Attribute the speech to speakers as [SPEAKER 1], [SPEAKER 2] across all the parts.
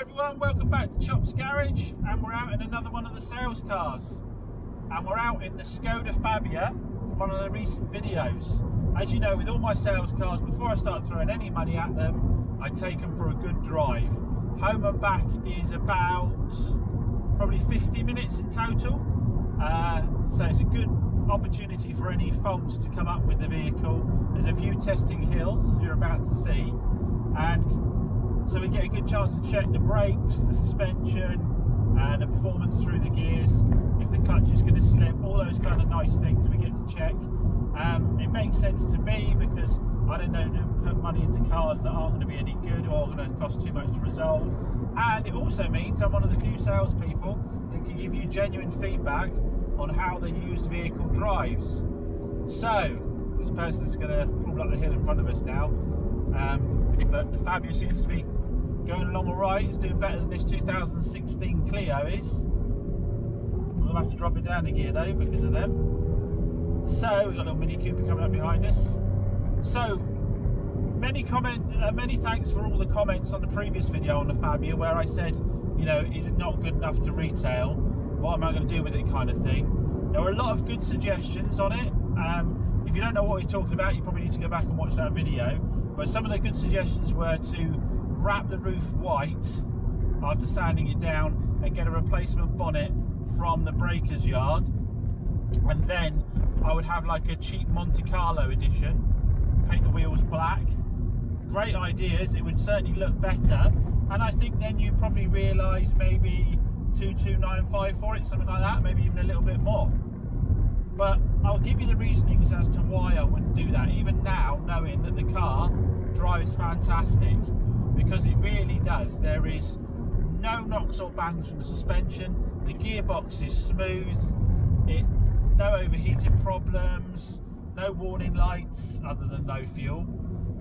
[SPEAKER 1] everyone, welcome back to Chops Garage and we're out in another one of the sales cars and we're out in the Skoda Fabia from one of the recent videos. As you know with all my sales cars before I start throwing any money at them I take them for a good drive. Home and back is about probably 50 minutes in total uh, so it's a good opportunity for any faults to come up with the vehicle. There's a few testing hills as you're about to see and so we get a good chance to check the brakes, the suspension, and the performance through the gears, if the clutch is going to slip, all those kind of nice things we get to check. Um, it makes sense to me because I don't know to put money into cars that aren't going to be any good or are going to cost too much to resolve. And it also means I'm one of the few salespeople that can give you genuine feedback on how the used vehicle drives. So, this person's going to crawl up the hill in front of us now. Um, but the Fabia seems to be going along all right. It's doing better than this 2016 Clio is. We'll have to drop it down a gear though because of them. So we've got a little Mini Cooper coming up behind us. So many comment, uh, many thanks for all the comments on the previous video on the Fabia where I said, you know, is it not good enough to retail? What am I going to do with it, kind of thing. There were a lot of good suggestions on it. Um, if you don't know what we're talking about, you probably need to go back and watch that video. But some of the good suggestions were to wrap the roof white after sanding it down and get a replacement bonnet from the breaker's yard. And then I would have like a cheap Monte Carlo edition paint the wheels black. Great ideas it would certainly look better. And I think then you probably realise maybe 2295 for it something like that maybe even a little bit more. But I'll give you the reasonings as to why I wouldn't do that. Even now knowing that the car drives fantastic because it really does. There is no knocks or bangs from the suspension. The gearbox is smooth. It no overheating problems, no warning lights other than no fuel.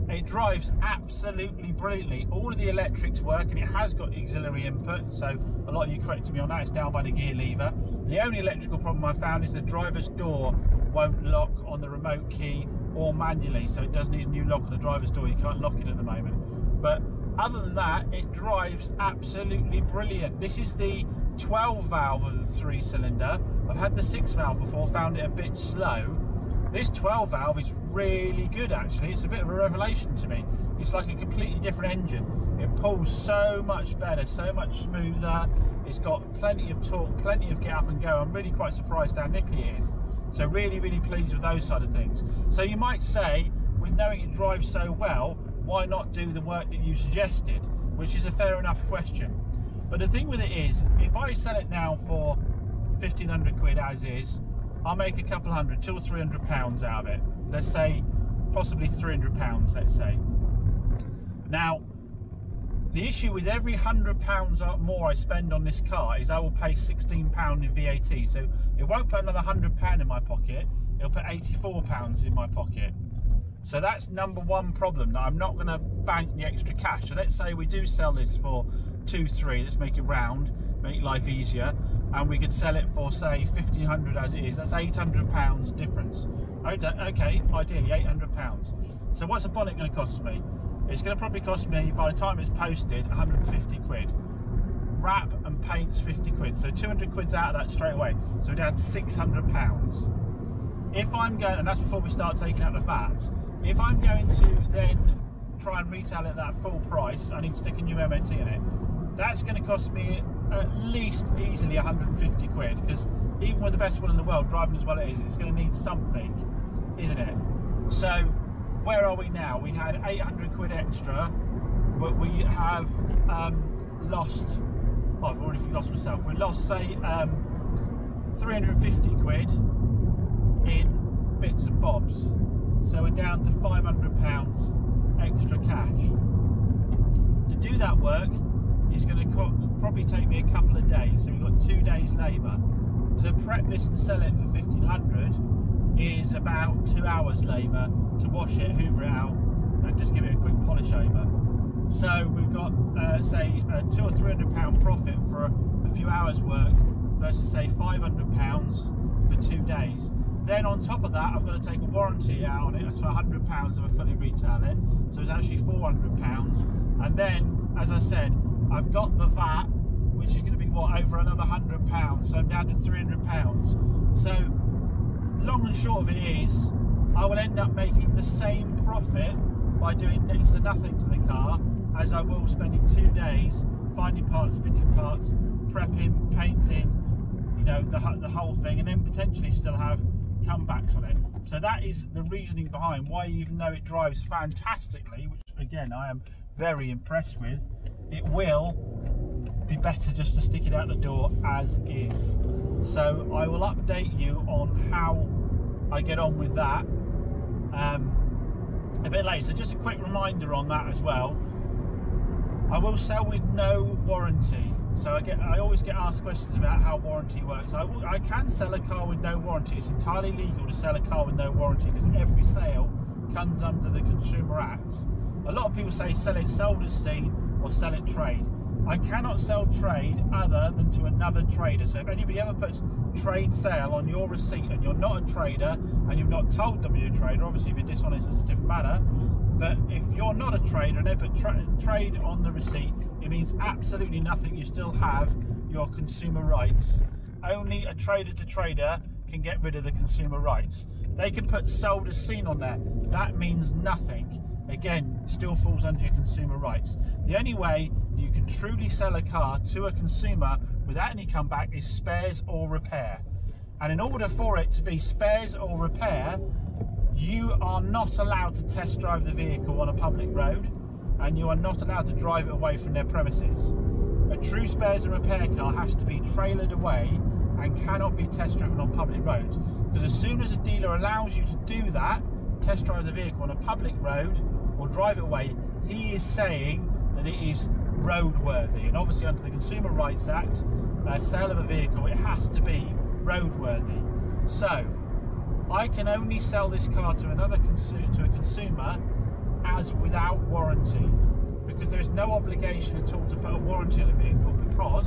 [SPEAKER 1] It drives absolutely brilliantly. All of the electrics work and it has got auxiliary input, so a lot of you corrected me on that, it's down by the gear lever. The only electrical problem I found is the driver's door won't lock on the remote key or manually, so it does need a new lock on the driver's door, you can't lock it at the moment. But other than that, it drives absolutely brilliant. This is the 12 valve of the three cylinder. I've had the six valve before, found it a bit slow. This 12 valve is really good actually. It's a bit of a revelation to me. It's like a completely different engine. It pulls so much better, so much smoother. It's got plenty of torque, plenty of get up and go. I'm really quite surprised how nippy it is. So really, really pleased with those side of things. So you might say, with knowing it drives so well, why not do the work that you suggested? Which is a fair enough question. But the thing with it is, if I sell it now for 1500 quid as is, I'll make a couple hundred, two or three hundred pounds out of it. Let's say, possibly 300 pounds, let's say. Now, the issue with every hundred pounds more I spend on this car is I will pay 16 pound in VAT. So it won't put another hundred pound in my pocket. It'll put 84 pounds in my pocket. So that's number one problem that I'm not going to bank the extra cash. So let's say we do sell this for two, three. Let's make it round, make life easier, and we could sell it for say 1500 as it is. That's 800 pounds difference. Oh, okay, ideally 800 pounds. So what's a bonnet going to cost me? It's going to probably cost me by the time it's posted 150 quid. Wrap and paint's 50 quid. So 200 quid's out of that straight away. So we're down to 600 pounds. If I'm going, and that's before we start taking out the VAT, if I'm going to then try and retail it at that full price, I need to stick a new MOT in it. That's going to cost me at least easily 150 quid because even with the best one in the world, driving as well as it is, it's going to need something, isn't it? So where are we now? We had 800 quid extra, but we have um, lost. I've already lost myself. We lost say um, 350 quid in bits and bobs. So we're down to £500 extra cash. To do that work is going to probably take me a couple of days. So we've got two days labour. To prep this and sell it for 1500 is about two hours labour to wash it, hoover it out and just give it a quick polish over. So we've got, uh, say, a two or three hundred pound profit for a, a few hours work versus say 500 pounds for two days. Then on top of that, I've got to take a warranty out on it. It's for £100 if I fully retail it. So it's actually £400. And then as I said, I've got the VAT, which is going to be what over another hundred pounds, so I'm down to three hundred pounds. So long and short of it is, I will end up making the same profit by doing next to nothing to the car as I will spending two days finding parts, fitting parts, prepping, painting, you know, the, the whole thing, and then potentially still have comebacks on it. So that is the reasoning behind why, even though it drives fantastically, which again I am very impressed with, it will be better just to stick it out the door as is. So I will update you on how I get on with that um, a bit later. So just a quick reminder on that as well. I will sell with no warranty. So I get, I always get asked questions about how warranty works. I, I can sell a car with no warranty. It's entirely legal to sell a car with no warranty because every sale comes under the Consumer Act. A lot of people say sell it sold as seen or sell it trade. I cannot sell trade other than to another trader. So if anybody ever puts trade sale on your receipt and you're not a trader and you've not told them you're a trader, obviously if you're dishonest it's a different matter, but if you're not a trader and they put tra trade on the receipt, it means absolutely nothing. You still have your consumer rights. Only a trader to trader can get rid of the consumer rights. They can put sold as seen on there. That means nothing. Again, still falls under your consumer rights. The only way you can truly sell a car to a consumer without any comeback is spares or repair. And in order for it to be spares or repair, you are not allowed to test drive the vehicle on a public road and you are not allowed to drive it away from their premises. A true spares and repair car has to be trailered away and cannot be test driven on public roads. Because as soon as a dealer allows you to do that, test drive the vehicle on a public road or drive it away, he is saying that it is roadworthy. And obviously, under the Consumer Rights Act, uh, sale of a vehicle, it has to be roadworthy. So, I can only sell this car to another to a consumer as without warranty because there is no obligation at all to put a warranty on a vehicle because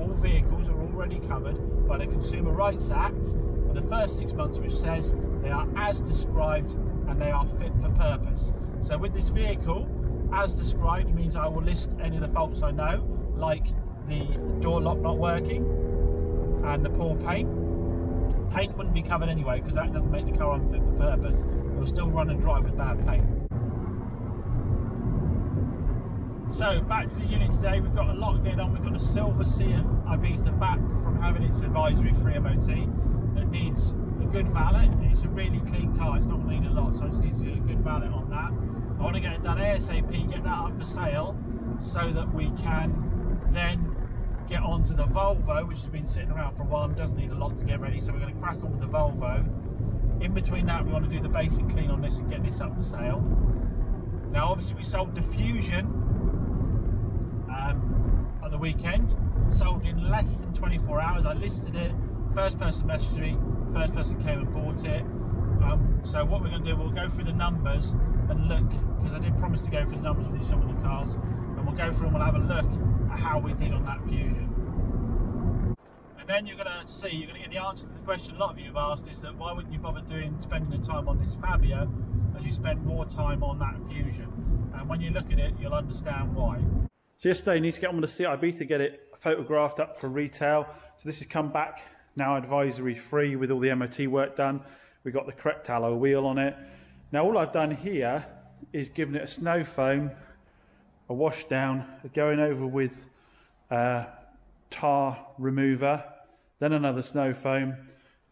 [SPEAKER 1] all vehicles are already covered by the Consumer Rights Act in the first six months which says they are as described and they are fit for purpose. So with this vehicle, as described means I will list any of the faults I know, like the door lock not working and the poor paint. Paint wouldn't be covered anyway because that doesn't make the car unfit for purpose. It will still run and drive with bad paint. So back to the unit today, we've got a lot going on. We've got a silver SEAT Ibiza back from having its advisory free MOT that needs a good valet. It's a really clean car, it's not going to need a lot, so I just need to get a good valet on that. I want to get it done ASAP, get that up for sale so that we can then get onto the Volvo, which has been sitting around for a while and doesn't need a lot to get ready. So we're going to crack on with the Volvo. In between that, we want to do the basic clean on this and get this up for sale. Now, obviously, we sold the Fusion um, at the weekend. Sold in less than 24 hours. I listed it. First person messaged me. First person came and bought it. Um, so what we're going to do, we'll go through the numbers and look, because I did promise to go through the numbers with some of the cars, and we'll go through and we'll have a look at how we did on that Fusion. And then you're going to see, you're going to get the answer to the question a lot of you have asked is that why wouldn't you bother doing spending the time on this Fabia as you spend more time on that Fusion? And when you look at it, you'll understand why. So yesterday, you need to get on with the CIB to get it photographed up for retail. So this has come back now advisory free with all the MOT work done. We've got the correct alloy wheel on it. Now all I've done here is given it a snow foam, a wash down, going over with uh, tar remover, then another snow foam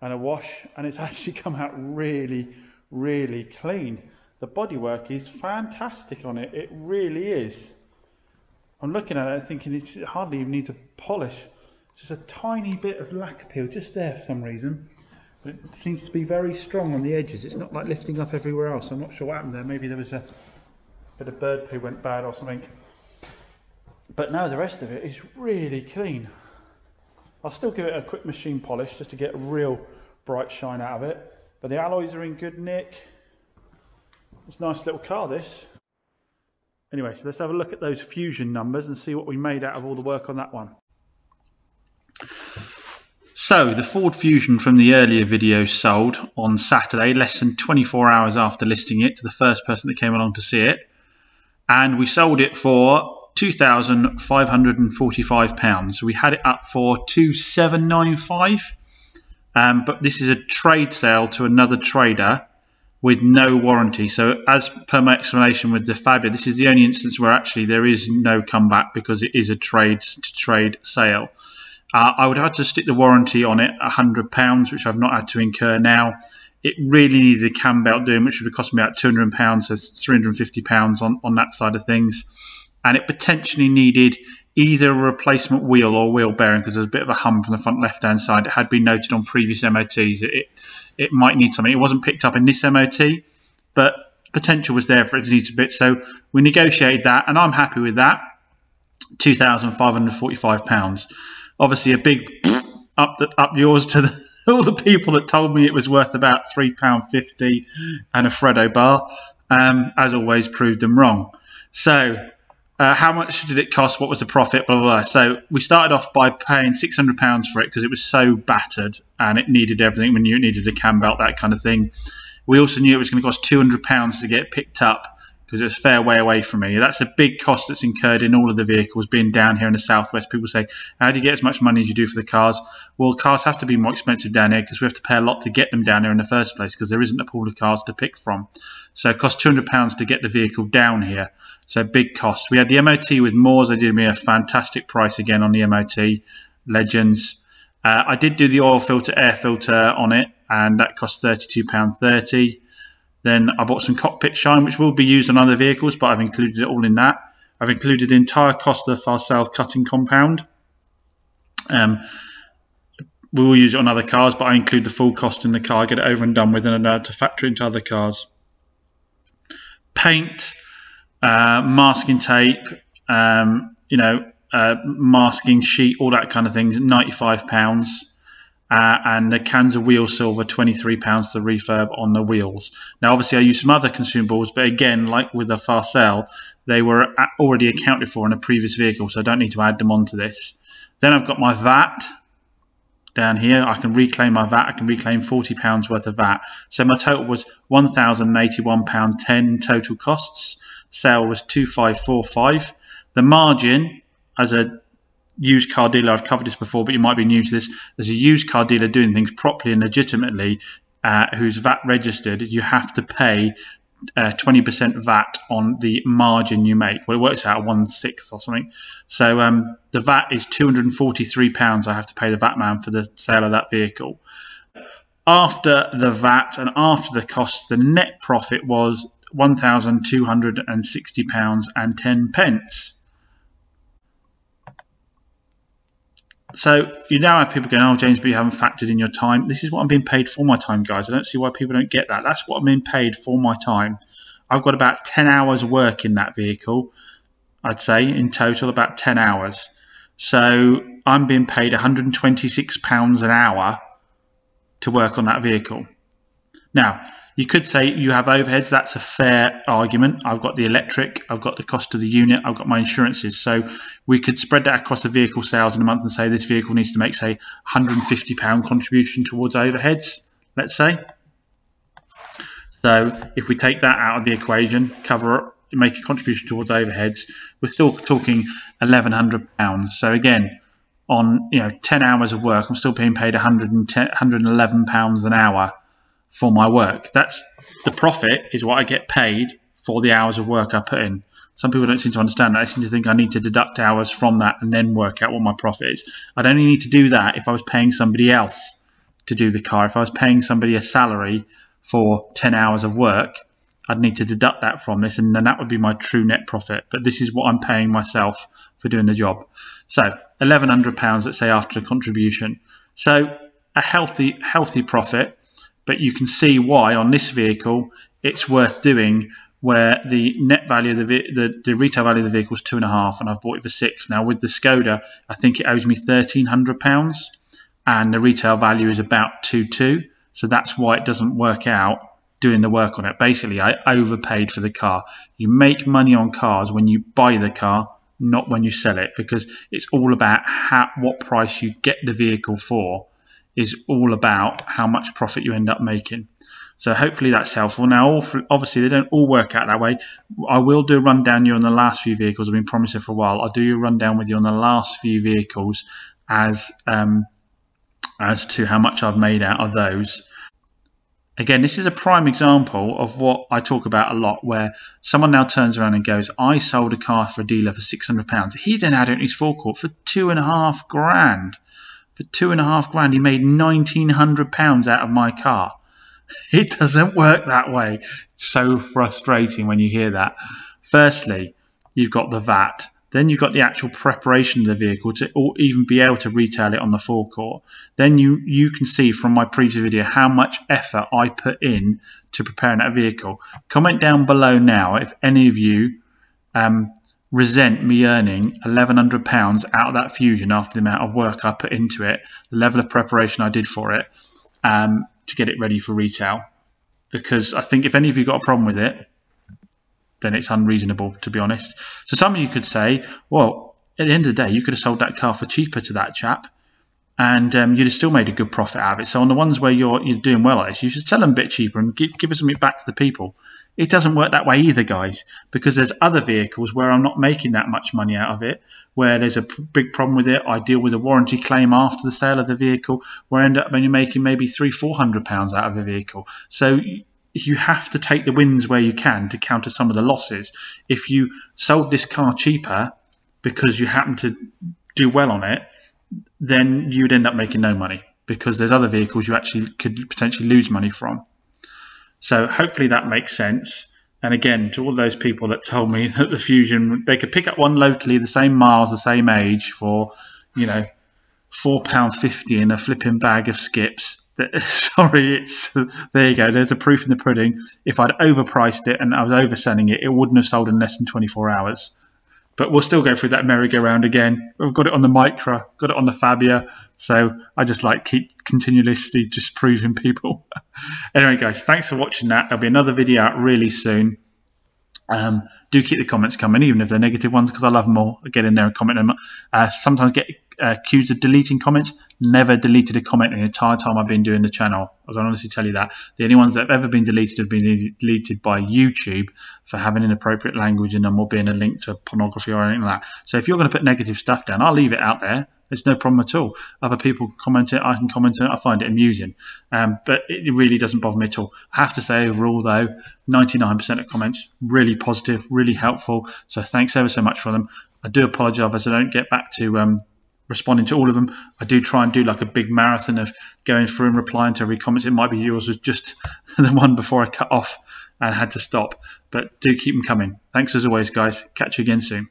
[SPEAKER 1] and a wash and it's actually come out really, really clean. The bodywork is fantastic on it, it really is. I'm looking at it thinking it hardly even needs a polish. Just a tiny bit of lacquer peel just there for some reason. But it seems to be very strong on the edges. It's not like lifting up everywhere else. I'm not sure what happened there. Maybe there was a bit of bird poo went bad or something. But now the rest of it is really clean. I'll still give it a quick machine polish just to get a real bright shine out of it. But the alloys are in good nick. It's a nice little car this. Anyway, so let's have a look at those fusion numbers and see what we made out of all the work on that one. So the Ford Fusion from the earlier video sold on Saturday, less than 24 hours after listing it to the first person that came along to see it. And we sold it for £2,545. So we had it up for 2795 um, but this is a trade sale to another trader with no warranty. So as per my explanation with the Fabia, this is the only instance where actually there is no comeback because it is a trade to trade sale. Uh, I would have to stick the warranty on it, £100, which I've not had to incur now. It really needed a cam belt doing, which would have cost me about £200, so £350 on, on that side of things. And it potentially needed either a replacement wheel or wheel bearing because there's a bit of a hum from the front left hand side. It had been noted on previous MOTs. That it, it might need something. It wasn't picked up in this MOT, but potential was there for it to need a bit. So we negotiated that, and I'm happy with that. Two thousand five hundred forty-five pounds. Obviously, a big up the, up yours to the, all the people that told me it was worth about three pound fifty and a Freddo bar. Um, as always, proved them wrong. So uh, how much did it cost? What was the profit? Blah, blah, blah. So we started off by paying £600 for it because it was so battered and it needed everything. We knew it needed a cam belt, that kind of thing. We also knew it was going to cost £200 to get picked up because it was a fair way away from me. That's a big cost that's incurred in all of the vehicles being down here in the southwest. People say, how do you get as much money as you do for the cars? Well, cars have to be more expensive down here because we have to pay a lot to get them down here in the first place because there isn't a pool of cars to pick from. So it costs £200 to get the vehicle down here. So big cost. We had the MOT with Moores. They did me a fantastic price again on the MOT. Legends. Uh, I did do the oil filter, air filter on it, and that cost £32.30. Then I bought some cockpit shine, which will be used on other vehicles, but I've included it all in that. I've included the entire cost of our south cutting compound. Um, we will use it on other cars, but I include the full cost in the car, get it over and done with, and to factor into other cars. Paint, uh, masking tape, um, you know, uh, masking sheet, all that kind of thing, ninety-five pounds. Uh, and the cans of wheel silver, twenty-three pounds to refurb on the wheels. Now, obviously, I used some other consumables, but again, like with the Farcel, they were already accounted for in a previous vehicle, so I don't need to add them onto this. Then I've got my VAT down here. I can reclaim my VAT. I can reclaim forty pounds worth of VAT. So my total was one thousand eighty-one pound ten total costs sale was 2545. The margin as a used car dealer, I've covered this before, but you might be new to this. As a used car dealer doing things properly and legitimately, uh, who's VAT registered, you have to pay 20% uh, VAT on the margin you make. Well, it works out one sixth or something. So um, the VAT is 243 pounds. I have to pay the VAT man for the sale of that vehicle. After the VAT and after the costs, the net profit was £1,260 and 10 pence. So you now have people going, oh, James, but you haven't factored in your time. This is what I'm being paid for my time, guys. I don't see why people don't get that. That's what I'm being paid for my time. I've got about 10 hours work in that vehicle, I'd say, in total, about 10 hours. So I'm being paid £126 an hour to work on that vehicle. Now, you could say you have overheads. That's a fair argument. I've got the electric, I've got the cost of the unit, I've got my insurances. So we could spread that across the vehicle sales in a month and say this vehicle needs to make, say, £150 contribution towards overheads, let's say. So if we take that out of the equation, cover make a contribution towards overheads, we're still talking £1,100. So again, on you know 10 hours of work, I'm still being paid 110, 111 pounds an hour for my work. That's the profit is what I get paid for the hours of work I put in. Some people don't seem to understand that. They seem to think I need to deduct hours from that and then work out what my profit is. I'd only need to do that if I was paying somebody else to do the car. If I was paying somebody a salary for 10 hours of work, I'd need to deduct that from this and then that would be my true net profit. But this is what I'm paying myself for doing the job. So £1,100, let's say, after a contribution. So a healthy, healthy profit but you can see why on this vehicle it's worth doing where the net value of the, the, the retail value of the vehicle is two and a half and I've bought it for six. Now with the Skoda, I think it owes me thirteen hundred pounds and the retail value is about two two. So that's why it doesn't work out doing the work on it. Basically, I overpaid for the car. You make money on cars when you buy the car, not when you sell it, because it's all about how, what price you get the vehicle for is all about how much profit you end up making. So hopefully that's helpful. Now, obviously, they don't all work out that way. I will do a rundown you on the last few vehicles. I've been promising for a while. I'll do a rundown with you on the last few vehicles as um, as to how much I've made out of those. Again, this is a prime example of what I talk about a lot, where someone now turns around and goes, I sold a car for a dealer for £600. He then had it in his forecourt for two and a half grand. For two and a half grand, he made £1,900 out of my car. It doesn't work that way. So frustrating when you hear that. Firstly, you've got the VAT. Then you've got the actual preparation of the vehicle to even be able to retail it on the forecourt. Then you, you can see from my previous video how much effort I put in to preparing that vehicle. Comment down below now if any of you um, resent me earning £1,100 out of that Fusion after the amount of work I put into it, the level of preparation I did for it. Um, to get it ready for retail. Because I think if any of you got a problem with it, then it's unreasonable, to be honest. So some of you could say, well, at the end of the day, you could have sold that car for cheaper to that chap, and um, you'd have still made a good profit out of it. So on the ones where you're you're doing well at it, you should sell them a bit cheaper and give, give something back to the people. It doesn't work that way either, guys, because there's other vehicles where I'm not making that much money out of it, where there's a big problem with it. I deal with a warranty claim after the sale of the vehicle, where I end up only making maybe three, four hundred pounds out of a vehicle. So you have to take the wins where you can to counter some of the losses. If you sold this car cheaper because you happen to do well on it, then you'd end up making no money because there's other vehicles you actually could potentially lose money from. So hopefully that makes sense. And again, to all those people that told me that the Fusion, they could pick up one locally, the same miles, the same age, for, you know, £4.50 in a flipping bag of skips. Sorry, it's there you go. There's a proof in the pudding. If I'd overpriced it and I was overselling it, it wouldn't have sold in less than 24 hours. But we'll still go through that merry-go-round again. We've got it on the Micra, got it on the Fabia. So I just like keep continuously just proving people. anyway, guys, thanks for watching that. There'll be another video out really soon. Um, do keep the comments coming, even if they're negative ones, because I love them all. Get in there and comment them. Uh, sometimes get accused of deleting comments. Never deleted a comment in the entire time I've been doing the channel. I can honestly tell you that. The only ones that have ever been deleted have been deleted by YouTube for having inappropriate language in them or being a link to pornography or anything like that. So if you're going to put negative stuff down, I'll leave it out there. There's no problem at all. Other people comment it, I can comment it, I find it amusing. Um, but it really doesn't bother me at all. I have to say, overall, though, 99% of comments really positive, really helpful. So thanks ever so much for them. I do apologise as I don't get back to um, responding to all of them. I do try and do like a big marathon of going through and replying to every comment. It might be yours was just the one before I cut off and had to stop. But do keep them coming. Thanks as always, guys. Catch you again soon.